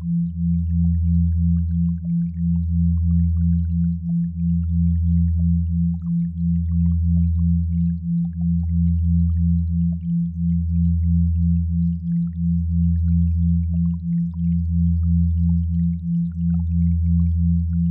Thank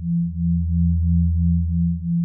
Thank you.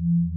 you.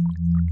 Thank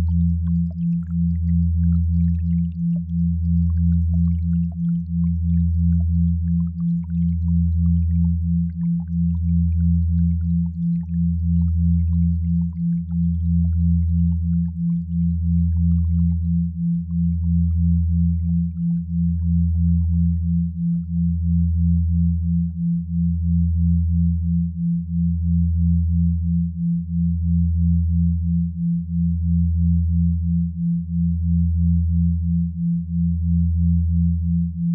うん。Mm-hmm.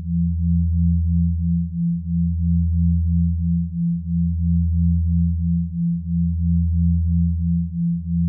Thank you you.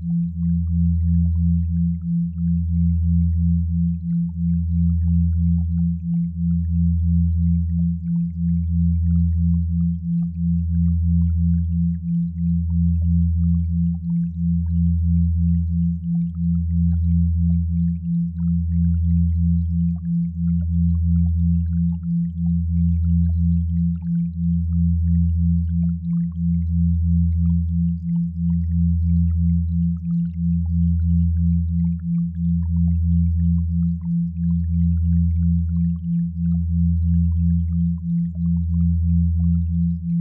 Thank you. Thank Thank you.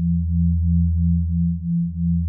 Thank you you.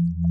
Thank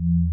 you.